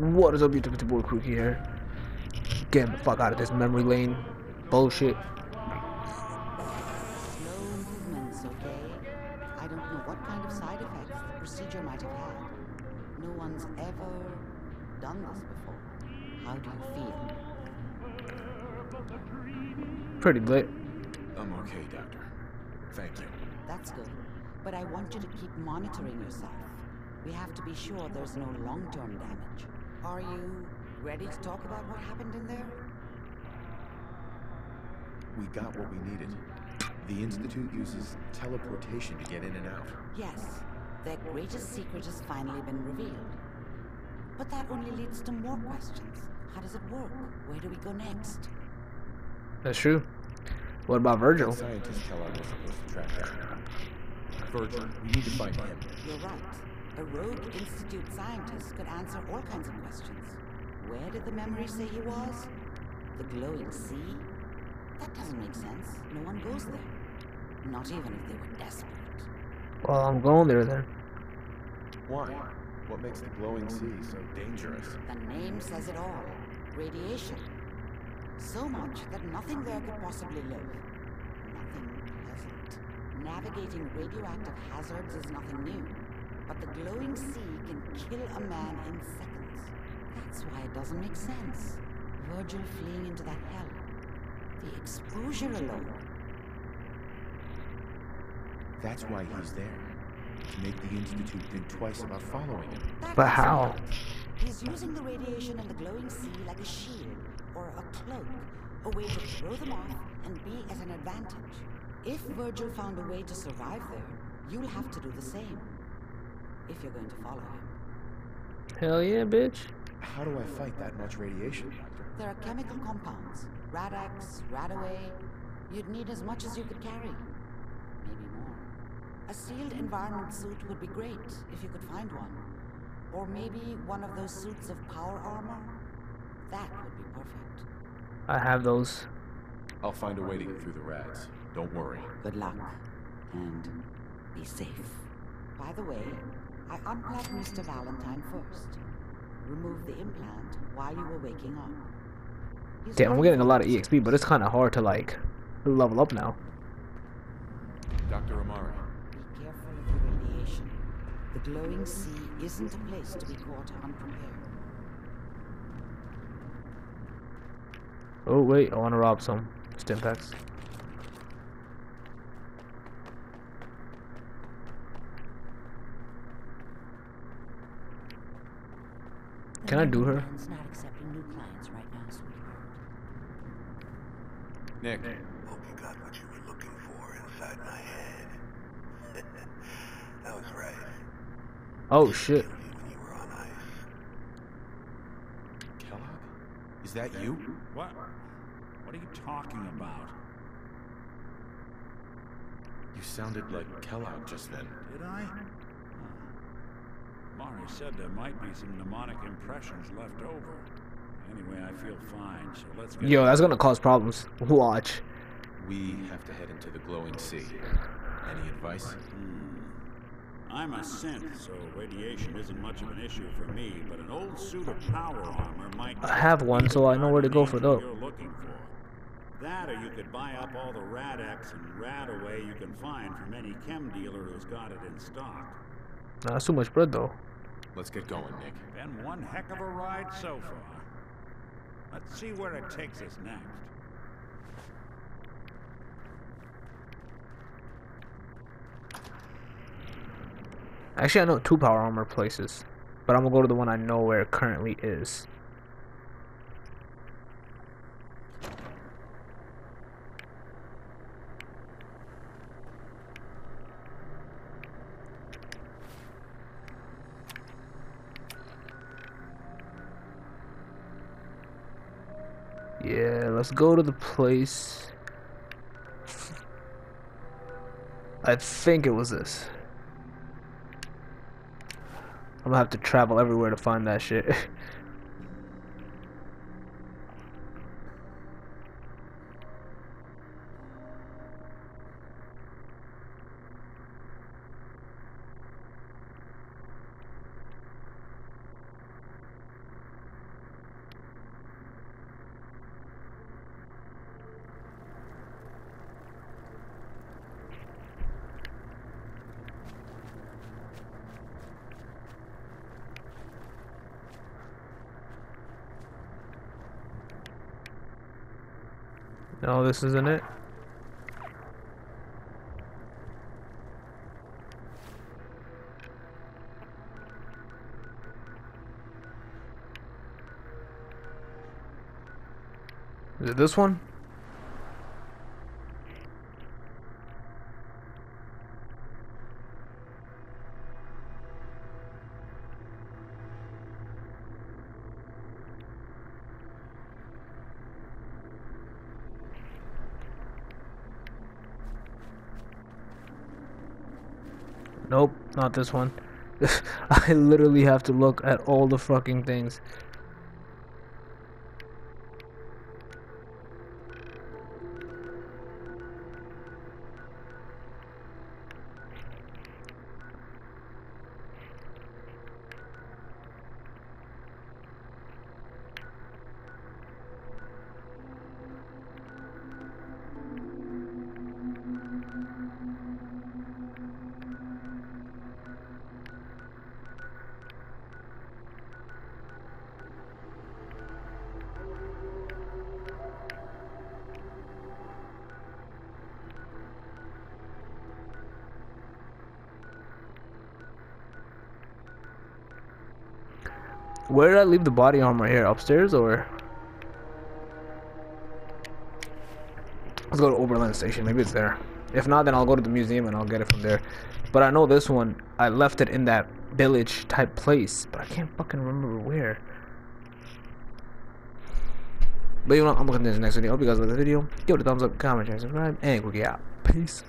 What is up, YouTube? It's your boy Quickie here. Getting the fuck out of this memory lane. Bullshit. Slow movements, okay? I don't know what kind of side effects the procedure might have had. No one's ever done this before. How do you feel? Pretty lit. I'm okay, Doctor. Thank you. That's good. But I want you to keep monitoring yourself. We have to be sure there's no long-term damage. Are you ready to talk about what happened in there? We got what we needed. The Institute uses teleportation to get in and out. Yes, their greatest secret has finally been revealed. But that only leads to more questions. How does it work? Where do we go next? That's true. What about Virgil? Scientist Kellogg was supposed to track down. Virgil, we need to find him. You're right. A rogue Institute scientist could answer all kinds of questions. Where did the memory say he was? The glowing sea? That doesn't make sense. No one goes there. Not even if they were desperate. Well, I'm going there then. Why? What makes the glowing sea so dangerous? The name says it all. Radiation. So much that nothing there could possibly live. Nothing pleasant. Navigating radioactive hazards is nothing new. But the glowing sea can kill a man in seconds. That's why it doesn't make sense. Virgil fleeing into that hell. The exposure alone. That's why he's there. To make the Institute think twice about following him. That But how? sense. He's using the radiation in the glowing sea like a shield or a cloak, a way to throw them off and be at an advantage. If Virgil found a way to survive there, you'll have to do the same. If you're going to follow him. Hell yeah, bitch. How do I fight that much radiation, Doctor? There are chemical compounds. Rad-X, Radaway. You'd need as much as you could carry. Maybe more. A sealed environment suit would be great if you could find one. Or maybe one of those suits of power armor. That would be perfect. I have those. I'll find a way to get through the rads. Don't worry. Good luck. And be safe. By the way, I unplugged Mr. Valentine first. Removed the implant while you were waking up. He's Damn, I'm getting a lot of EXP, but it's kind of hard to like level up now. Dr. Amari, Be careful of the radiation. The glowing sea isn't a place to be caught unprepared. Oh wait, I want to rob some stimpaks. Can I do her? Man's not accepting new clients right now, sweetheart. Nick, Hope you got what you were looking for inside my head. that was right. Oh shit. Killed you when you were on ice. Kellogg? Is that you? What? What are you talking about? You sounded like Kellogg just then. Did I? Huh. Mari said there might be some mnemonic impressions left over. Anyway, I feel fine, so let's get... Yo, that's gonna cause problems. Watch. We have to head into the glowing sea. Any advice? Hmm. I'm a synth, so radiation isn't much of an issue for me, but an old suit of power armor might... I have one, so I know where to go for those. those. Looking for. That, or you could buy up all the Rad-X and Radaway you can find from any chem dealer who's got it in stock. Nah, that's too much bread though. Let's get going, Nick. Been one heck of a ride so far. Let's see where it takes us next. Actually, I know two power armor places, but I'm gonna go to the one I know where it currently is. Yeah, let's go to the place. I think it was this. I'm gonna have to travel everywhere to find that shit. No, this isn't it. Is it this one? Nope, not this one. I literally have to look at all the fucking things. Where did I leave the body armor here? Upstairs or? Let's go to Oberland Station. Maybe it's there. If not, then I'll go to the museum and I'll get it from there. But I know this one, I left it in that village type place. But I can't fucking remember where. But you know, I'm gonna continue the next video. Hope you guys like the video. Give it a thumbs up, comment, share, subscribe, and we'll get out. Peace.